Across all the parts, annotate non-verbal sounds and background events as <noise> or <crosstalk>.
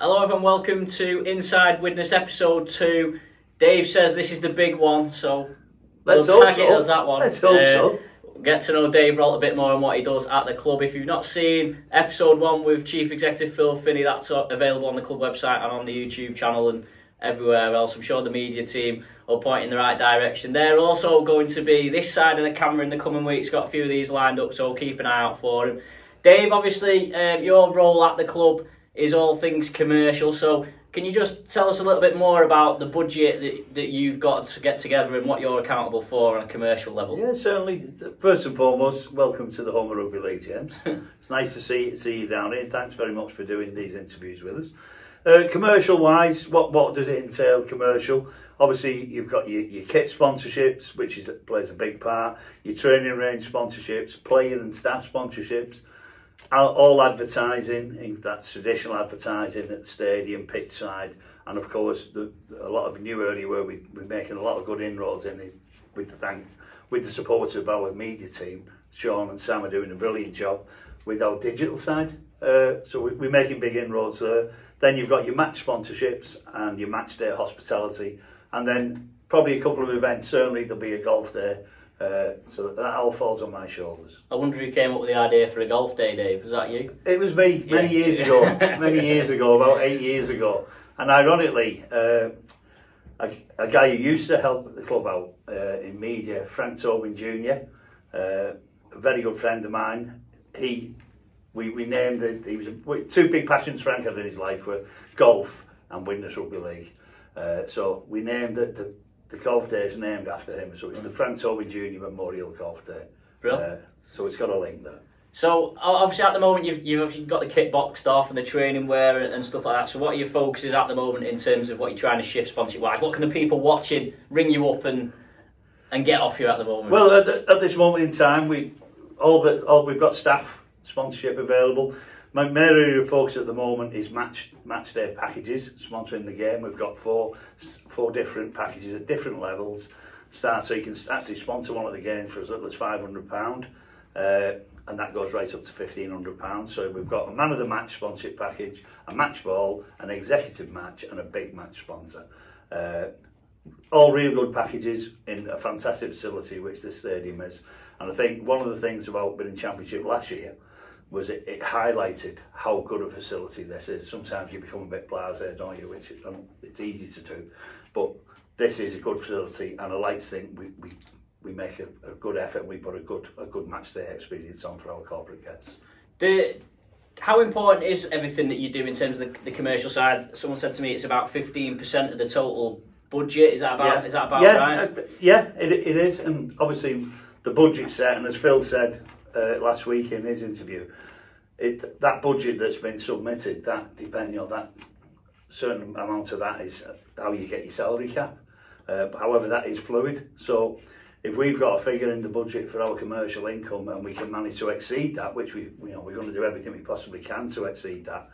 Hello everyone, welcome to Inside Widnes episode 2. Dave says this is the big one, so Let's we'll tag it so. as that one. Let's hope Uh, so. Get to know Dave Rolt a bit more and what he does at the club. If you've not seen episode 1 with Chief Executive Phil Finney, that's available on the club website and on the YouTube channel and everywhere else. I'm sure the media team will point in the right direction. They're also going to be this side of the camera in the coming weeks, got a few of these lined up, so keep an eye out for them. Dave, obviously, um, your role at the club is all things commercial. So, can you just tell us a little bit more about the budget that, that you've got to get together and what you're accountable for on a commercial level? Yeah, certainly. First and foremost, welcome to the home of rugby league, James. <laughs> it's nice to see see you down here. Thanks very much for doing these interviews with us. Uh, commercial wise, what what does it entail? Commercial. Obviously, you've got your, your kit sponsorships, which is plays a big part. Your training range sponsorships, player and staff sponsorships, all advertising, if that traditional advertising at the stadium, pitch side, and of course the, a lot of new area where we, we're making a lot of good inroads in is with the thank, with the support of our media team. Sean and Sam are doing a brilliant job with our digital side. Uh, so we, we're making big inroads there. Then you've got your match sponsorships and your match day hospitality, and then probably a couple of events. Certainly there'll be a golf there. Uh, so that all falls on my shoulders. I wonder who came up with the idea for a golf day, Dave. Was that you? It was me many Yeah. years ago, <laughs> many years ago, about eight years ago. And ironically, uh, a, a guy who used to help the club out uh, in media, Frank Tobin Jr., uh, a very good friend of mine, he we, we named it, he was a, two big passions Frank had in his life were golf and Widnes Rugby League. Uh, so we named it, the, the golf day is named after him. So it's the Frank Tobin Jr. Memorial Golf Day. Brilliant. Uh, so it's got a link there. So obviously at the moment you've you've got the kit boxed off and the training wear and, stuff like that. So what are your focuses at the moment in terms of what you're trying to shift sponsorship wise? What can the people watching ring you up and and get off you at the moment? Well, at, the, at this moment in time, we all the all we've got staff sponsorship available. My main area of focus at the moment is match match day packages sponsoring the game. We've got four four different packages at different levels. Start so you can actually sponsor one of the games for as little as five hundred pound, uh, and that goes right up to fifteen hundred pounds. So we've got a man of the match sponsorship package, a match ball, an executive match, and a big match sponsor. Uh, all real good packages in a fantastic facility, which this stadium is. And I think one of the things about winning championship last year was it, it highlighted how good a facility this is. Sometimes you become a bit blasé, don't you? Which um, it's easy to do, but this is a good facility, and I like to think we we, we make a, a good effort. We put a good a good match day experience on for our corporate guests. The how important is everything that you do in terms of the, the commercial side? Someone said to me it's about fifteen percent of the total budget. Is that about is that about yeah, right? uh, yeah, it, it is, and obviously the budget's set, and as Phil said uh, last week in his interview, it, that budget that's been submitted, that depending on that certain amount of that is how you get your salary cap. Uh, however, that is fluid. So if we've got a figure in the budget for our commercial income and we can manage to exceed that, which we you know we're going to do everything we possibly can to exceed that,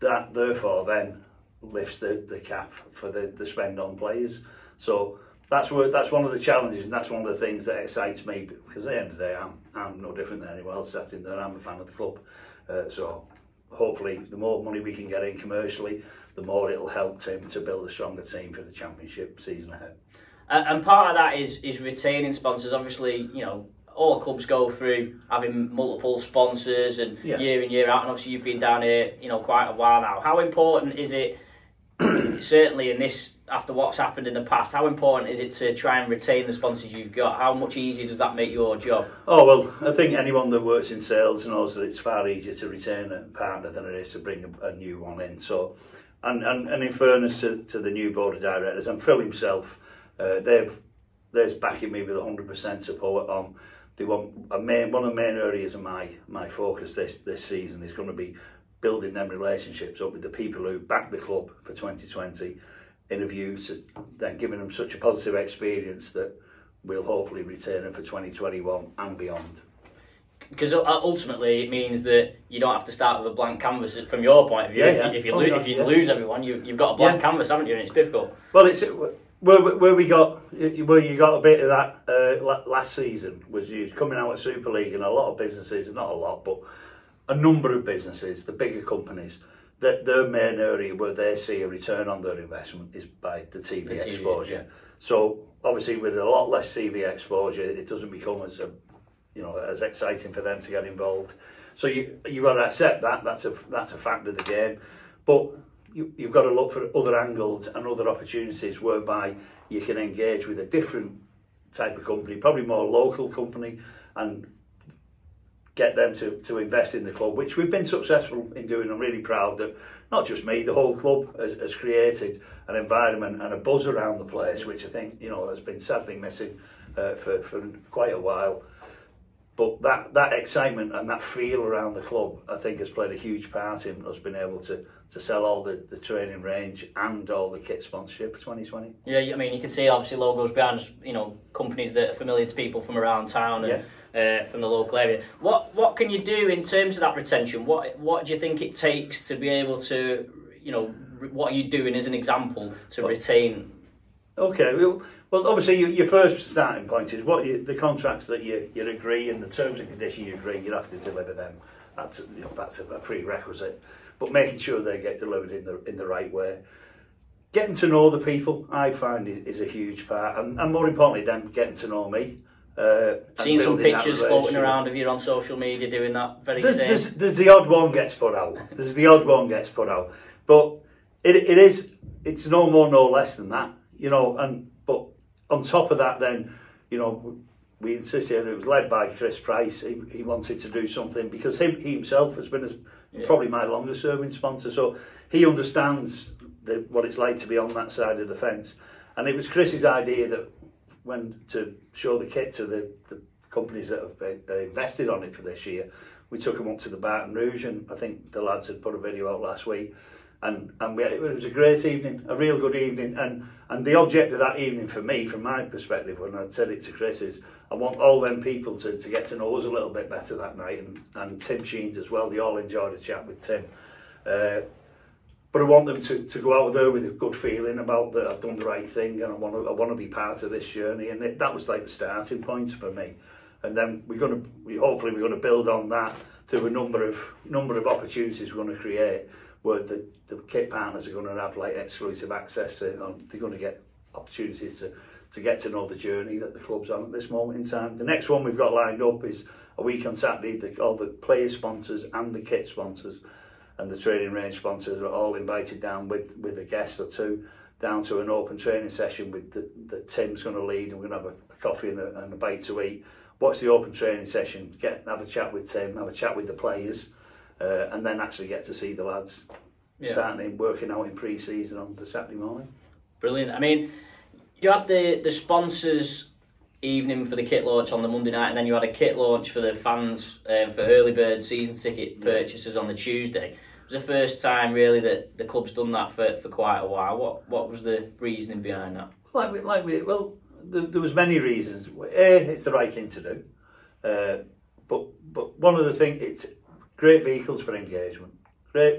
that therefore then lifts the, the cap for the, the spend on players. So that's where that's one of the challenges and that's one of the things that excites me because at the end of the day I'm I'm no different than anyone else sat in there. I'm a fan of the club. Uh, so hopefully the more money we can get in commercially the more it'll help Tim to build a stronger team for the championship season ahead. And, and part of that is is retaining sponsors. Obviously you know all clubs go through having multiple sponsors and yeah. year in year out and obviously you've been down here you know quite a while now. How important is it <clears throat> certainly in this, after what's happened in the past, how important is it to try and retain the sponsors you've got? How much easier does that make your job? Oh, well, I think anyone that works in sales knows that it's far easier to retain a partner than it is to bring a, a new one in. So, and, and, and in fairness to, to the new board of directors and Phil himself, uh, they've, they're backing me with 100% support on they want a main, one of the main areas of my my focus this this season is going to be building them relationships up with the people who backed the club for 2020 in a view to then giving them such a positive experience that we'll hopefully return them for 2021 and beyond. because ultimately it means that you don't have to start with a blank canvas from your point of view. Yeah, if, yeah. you, if you, Oh, yeah, if you lose everyone you, you've got a blank canvas haven't you? And it's difficult. Well, it's where, where we got where you got a bit of that uh, last season was you coming out of Super League and a lot of businesses, not a lot, but a number of businesses, the bigger companies, that their main area where they see a return on their investment is by the TV, the TV exposure. Yeah. So obviously with a lot less TV exposure, it doesn't become as a, you know as exciting for them to get involved. So you you've got to accept that that's a that's a fact of the game, but you, you've got to look for other angles and other opportunities whereby you can engage with a different type of company, probably more local company, and get them to, to invest in the club, which we've been successful in doing. I'm really proud that not just me, the whole club has, has created an environment and a buzz around the place, which I think you know has been sadly missing uh, for, for quite a while. But that, that excitement and that feel around the club, I think, has played a huge part in us being able to, to sell all the, the training range and all the kit sponsorship for 2020. Yeah, I mean, you can see obviously logos behind, you know, companies that are familiar to people from around town and uh, from the local area. What what can you do in terms of that retention? What what do you think it takes to be able to, you know, what are you doing as an example to retain? Okay, well, well obviously your, your first starting point is what you, the contracts that you, you agree and the terms and conditions you agree, you have to deliver them. That's you know that's a, a prerequisite. But making sure they get delivered in the in the right way. Getting to know the people, I find, is, is a huge part, and, and more importantly, them getting to know me. Uh, Seen some pictures floating around of you on social media doing that very there's, same. There's, there's the odd one gets put out. There's the odd one gets put out, but it, it is it's no more no less than that, you know. And but on top of that, then you know we insisted and it was led by Chris Price. He, he wanted to do something because him, he himself has been a, yeah. probably my longest serving sponsor, so he understands the, what it's like to be on that side of the fence. And it was Chris's idea that when to show the kit to the, the companies that have been, uh, invested on it for this year, we took them up to the Barton Rouge and I think the lads had put a video out last week and and we, it was a great evening, a real good evening. And and the object of that evening for me, from my perspective, when I said it to Chris, is I want all them people to, to get to know us a little bit better that night, and, and Tim Sheens as well. They all enjoyed a chat with Tim. Uh, But I want them to, to go out there with a good feeling about that I've done the right thing and I want to I want to be part of this journey. And it, that was like the starting point for me. And then we're going to we, hopefully we're going to build on that to a number of number of opportunities we're going to create where the, the kit partners are going to have like exclusive access to, and they're going to get opportunities to to get to know the journey that the club's on at this moment in time. The next one we've got lined up is a week on Saturday, the, all the player sponsors and the kit sponsors and the training range sponsors are all invited down with, with a guest or two down to an open training session with the, that Tim's going to lead and we're going to have a, a coffee and a, and a bite to eat. Watch the open training session, get have a chat with Tim, have a chat with the players, uh, and then actually get to see the lads Yeah. starting working out in pre-season on the Saturday morning. Brilliant. I mean, you had the the sponsors evening for the kit launch on the Monday night, and then you had a kit launch for the fans um, for early bird season ticket purchases on the Tuesday. It was the first time really that the club's done that for, for quite a while. What what was the reasoning behind that? Like we, like we, well, there, there was many reasons. A, it's the right thing to do, uh, but but one of the things, it's great vehicles for engagement. Great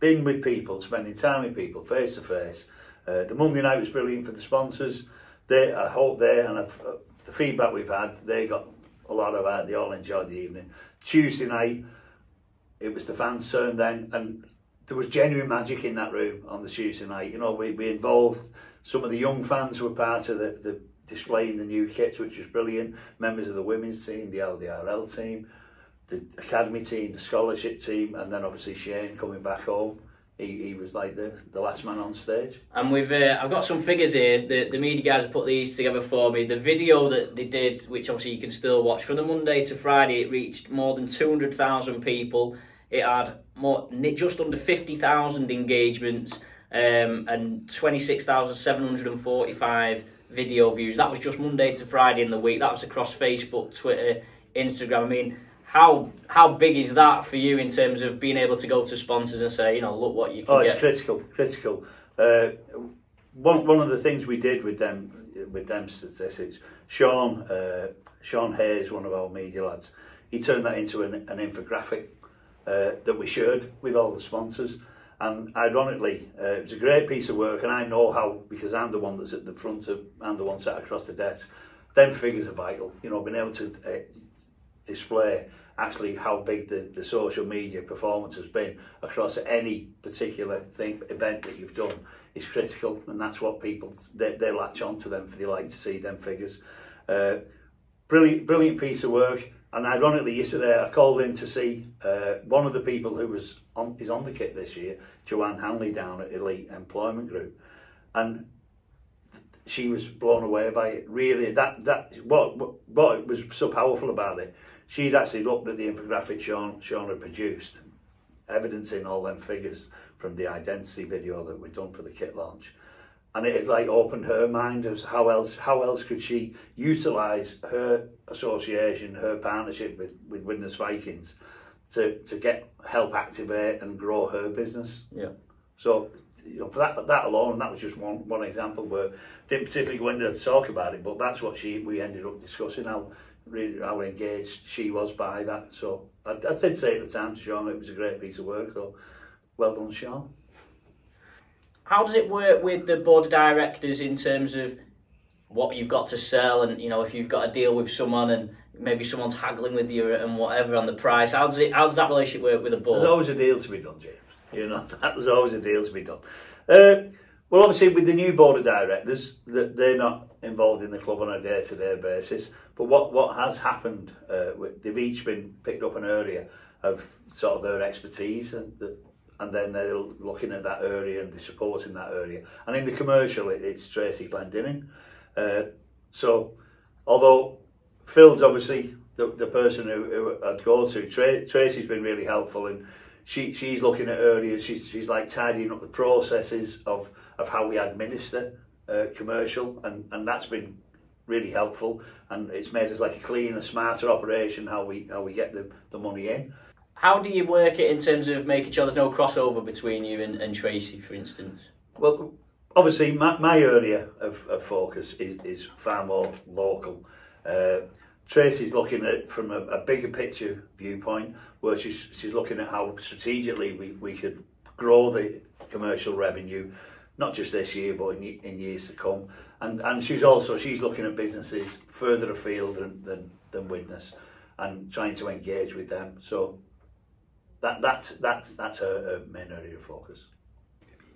being with people, spending time with people, face to face. Uh, the Monday night was brilliant for the sponsors. they, I hope they and I've, uh, the feedback we've had, they got a lot of that. They all enjoyed the evening. Tuesday night, it was the fans' turn then, and there was genuine magic in that room on the Tuesday night. You know, we, we involved some of the young fans who were part of the, the displaying the new kits, which was brilliant. Members of the women's team, the LDRL team, the academy team, the scholarship team, and then obviously Shane coming back home. He, he was like the, the last man on stage. And we've uh, I've got some figures here. The the media guys have put these together for me. The video that they did, which obviously you can still watch from the Monday to Friday, it reached more than two hundred thousand people. It had more just under fifty thousand engagements um, and twenty six thousand seven hundred and forty five video views. That was just Monday to Friday in the week. That was across Facebook, Twitter, Instagram. I mean. How how big is that for you in terms of being able to go to sponsors and say, you know, look what you can Oh, it's get? critical, critical. Uh, one one of the things we did with them with them statistics, Sean uh, Sean Hayes, one of our media lads, he turned that into an, an infographic uh, that we shared with all the sponsors. And ironically, uh, it was a great piece of work, and I know how because I'm the one that's at the front of, I'm the one sat across the desk. Them figures are vital, you know, being able to uh, display actually how big the, the social media performance has been across any particular thing event that you've done is critical and that's what people they, they latch on to them for they like to see them figures. Uh, brilliant brilliant piece of work and ironically yesterday I called in to see uh, one of the people who was on is on the kit this year Joanne Hanley down at Elite Employment Group and she was blown away by it really. That that what what was so powerful about it she's actually looked at the infographic Sean, Sean had produced, evidencing all them figures from the identity video that we'd done for the kit launch. And it had like opened her mind as how else how else could she utilise her association, her partnership with, with Witness Vikings to, to get help activate and grow her business. Yeah. So you know, for that that alone, that was just one one example where didn't particularly go into talk about it, but that's what she we ended up discussing how really how engaged she was by that. So I, I did say at the time to Sean it was a great piece of work. So well done, Sean. How does it work with the board of directors in terms of what you've got to sell, and you know if you've got a deal with someone and maybe someone's haggling with you and whatever on the price? How does it? How does that relationship work with the board? There's always a deal to be done, James. You know <laughs> there's always a deal to be done. Uh, Well, obviously, with the new board of directors, that they're not involved in the club on a day-to-day basis. But what, what has happened, uh, they've each been picked up an area of sort of their expertise and the, and then they're looking at that area and they're supporting that area. And in the commercial, it, it's Tracy Glendinning. Uh, so, although Phil's obviously the, the person who, who I'd go to, Tra Tracy's been really helpful in she she's looking at areas. She's she's like tidying up the processes of of how we administer uh, commercial, and and that's been really helpful. And it's made us like a cleaner, smarter operation. How we how we get the the money in. How do you work it in terms of making sure there's no crossover between you and, and Tracy, for instance? Well, obviously, my, my area of, of focus is, is far more local. Uh, Tracy's looking at from a, a bigger picture viewpoint, where she's she's looking at how strategically we, we could grow the commercial revenue, not just this year but in, in years to come. And and she's also she's looking at businesses further afield than than, than Widnes, and trying to engage with them. So that that's that's that's her, her main area of focus.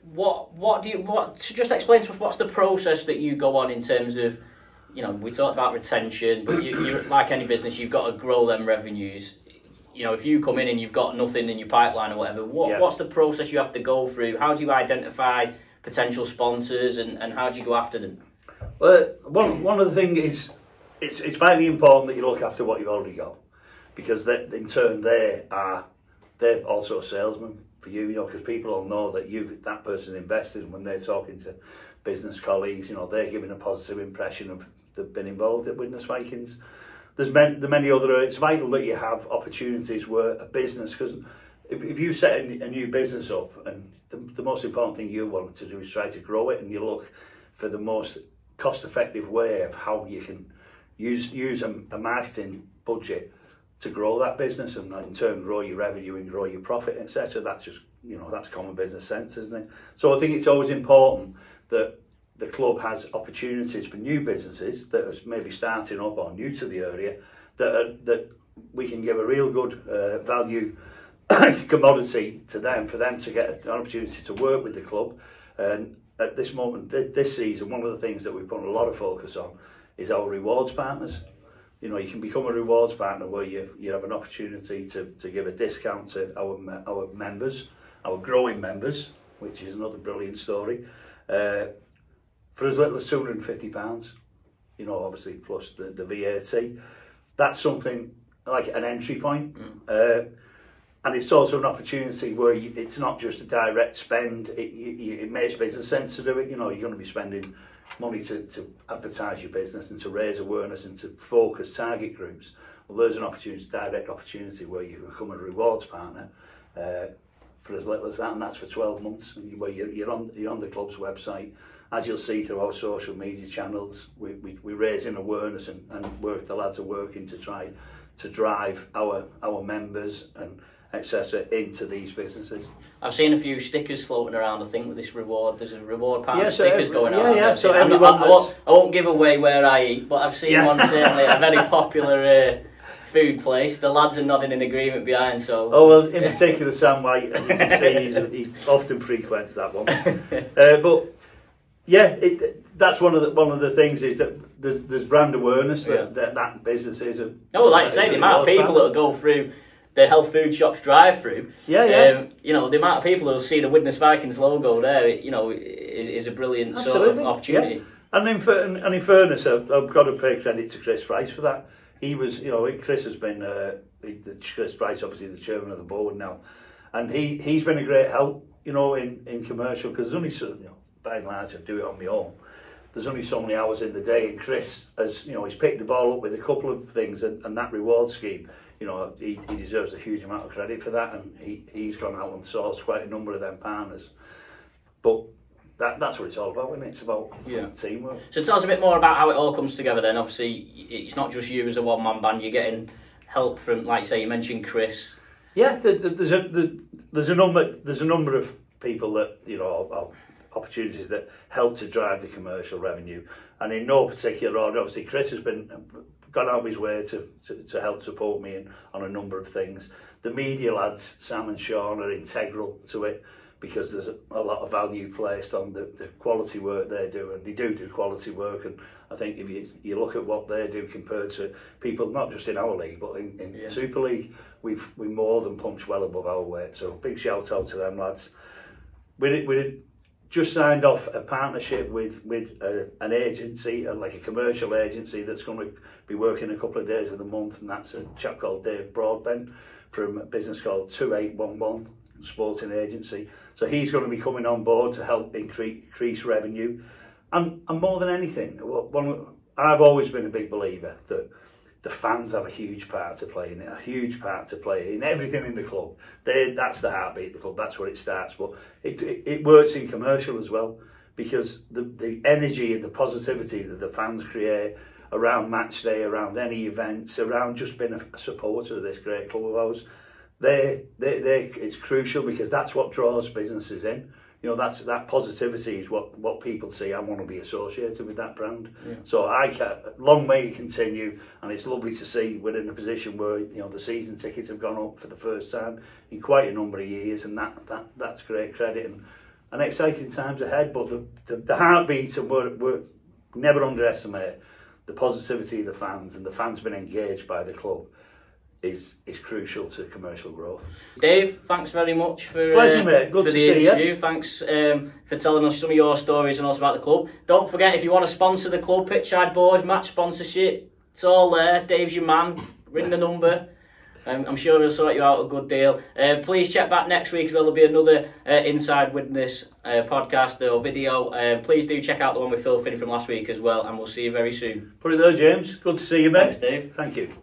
What what do you what just explain to us what's the process that you go on in terms of you know, we talked about retention, but you, like any business, you've got to grow them revenues. You know, if you come in and you've got nothing in your pipeline or whatever, what, yeah. what's the process you have to go through? How do you identify potential sponsors and, and how do you go after them? Well, one, one of the things is it's, it's vitally important that you look after what you've already got because that in turn they are they're also a salesmen for you, you know, because people will know that you've that person invested when they're talking to business colleagues, you know, they're giving a positive impression of they've been involved at Widnes Vikings. There's many, the many other, it's vital that you have opportunities where a business, because if, if you set a, a new business up and the, the most important thing you want to do is try to grow it and you look for the most cost effective way of how you can use use a, a marketing budget to grow that business and in turn grow your revenue and grow your profit etc that's just you know that's common business sense isn't it so i think it's always important that the club has opportunities for new businesses that are maybe starting up or new to the area that are, that we can give a real good uh, value <coughs> commodity to them for them to get an opportunity to work with the club. And at this moment this season one of the things that we put a lot of focus on is our rewards partners. You know you can become a rewards partner where you you have an opportunity to to give a discount to our our members our growing members which is another brilliant story Uh, for as little as £250, you know, obviously plus the, the VAT. That's something like an entry point. Mm. Uh, and it's also an opportunity where you, it's not just a direct spend. It, you, it makes business sense to do it. You know, you're going to be spending money to, to advertise your business and to raise awareness and to focus target groups. Well, there's an opportunity, direct opportunity where you become a rewards partner uh, for as little as that, and that's for 12 months. And you, you're, you're, on, you're on the club's website. As you'll see through our social media channels, we, we, we raise in awareness and, and work, the lads are working to try to drive our, our members and etc into these businesses. I've seen a few stickers floating around. I think with this reward, there's a reward pack yeah, so stickers every, going yeah, out. Yeah, so I, I, won't, I, won't, give away where I eat, but I've seen yeah. one certainly a very popular. Uh, food place. The lads are nodding in agreement behind. So. Oh well, in particular Sam White, as you can see, <laughs> he's, he often frequents that one. <laughs> Uh, but yeah, it, that's one of the one of the things is that there's, there's brand awareness that, Yeah. that that business is a. Oh, like I say, the amount of people that go through the health food shops drive-through. Yeah, yeah. Um, you know, the amount of people who'll see the Widnes Vikings logo there, you know, is, is a brilliant sort of opportunity. yeah. And in, and in fairness, I've, I've got to pay credit to Chris Price for that. He was, you know, Chris has been, uh, he- the Chris Price, obviously the chairman of the board now, and he he's been a great help, you know, in in commercial because there's only so, you know, by and large I do it on my own. There's only so many hours in the day, and Chris has, you know, he's picked the ball up with a couple of things, and, and that reward scheme, you know, he, he deserves a huge amount of credit for that, and he he's gone out and sourced quite a number of them partners. But that that's what it's all about, isn't it? It's about Yeah. teamwork. So tell us a bit more about how it all comes together then. Obviously, it's not just you as a one-man band. You're getting help from, like say, you mentioned Chris. Yeah, th- th- there's a the, there's a number there's a number of people that you know opportunities that help to drive the commercial revenue, and in no particular order. Obviously, Chris has been gone out of his way to, to, to help support me in, on a number of things. The media lads, Sam and Sean, are integral to it because there's a, a lot of value placed on the, the quality work they do, and they do do quality work. And I think if you, you look at what they do compared to people, not just in our league, but in, in Yeah. Super League, we've we more than punch well above our weight. So big shout out to them lads. We did, we did just signed off a partnership with with uh, an agency, uh, like a commercial agency that's going to be working a couple of days of the month, and that's a chap called Dave Broadbent from a business called Two Eight One One Sporting Agency. So he's going to be coming on board to help increase, revenue, and and more than anything, one I've always been a big believer that the fans have a huge part to play in it, a huge part to play in everything in the club. They, that's the heartbeat of the club, that's where it starts. But it, it, it works in commercial as well because the, the energy and the positivity that the fans create around match day, around any events, around just being a supporter of this great club of ours, they, they, they, it's crucial because that's what draws businesses in. You know, that's, that positivity is what, what people see. I want to be associated with that brand. Yeah. So I can, long may it continue. And it's lovely to see we're in a position where, you know, the season tickets have gone up for the first time in quite a number of years. And that, that, that's great credit. And, and exciting times ahead. But the, the, the heartbeat, and we're, we're never underestimate the positivity of the fans. And the fans been engaged by the club. Is is crucial to commercial growth. Dave, thanks very much for, Pleasure, uh, mate. Good for to the see you. Thanks um, for telling us some of your stories and also about the club. Don't forget, if you want to sponsor the club, Pitchside Boards, match sponsorship, it's all there. Dave's your man. Ring the number. Um, I'm sure he'll sort you out a good deal. Uh, please check back next week as well. There'll be another uh, Inside Widnes uh, podcast or video. Uh, please do check out the one with Phil Finney from last week as well, and we'll see you very soon. Put it there, James. Good to see you, mate. Thanks, Dave. Thank you.